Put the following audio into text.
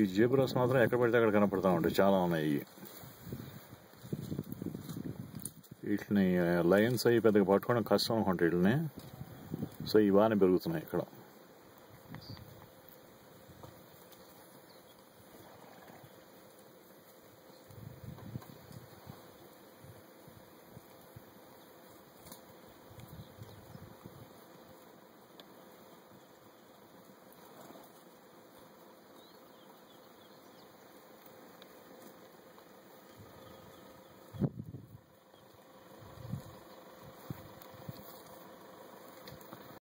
ఈ జీబ్రాస్ మాత్రం ఎక్కడ పడితే అక్కడ కనపడతా ఉంటాయి చాలా ఉన్నాయి వీటిని లయన్స్ అవి పెద్దగా పట్టుకోవడం కష్టం అనుకుంటా వీటిని. సో ఈ బాగానే పెరుగుతున్నాయి ఇక్కడ.